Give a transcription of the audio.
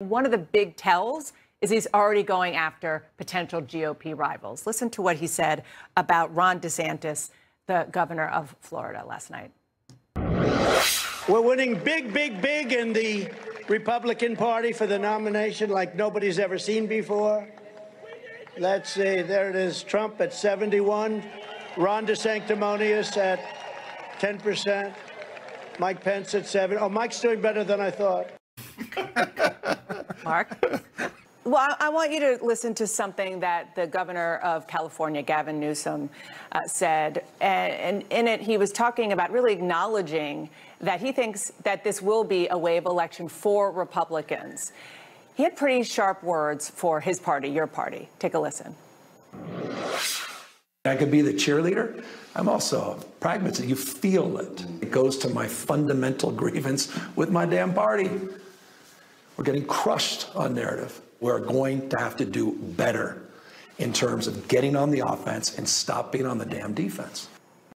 One of the big tells is he's already going after potential GOP rivals. Listen to what he said about Ron DeSantis, the governor of Florida, last night. We're winning big, big, big in the Republican Party for the nomination like nobody's ever seen before. Let's see, there it is Trump at 71, Ron DeSanctimonious at 10%, Mike Pence at 7. Oh, Mike's doing better than I thought. Mark? Well, I want you to listen to something that the governor of California, Gavin Newsom, uh, said. And, and, in it, he was talking about really acknowledging that he thinks that this will be a wave election for Republicans. He had pretty sharp words for his party, your party. Take a listen. I could be the cheerleader. I'm also a pragmatist. You feel it. It goes to my fundamental grievance with my damn party. We're getting crushed on narrative. We're going to have to do better in terms of getting on the offense and stop being on the damn defense.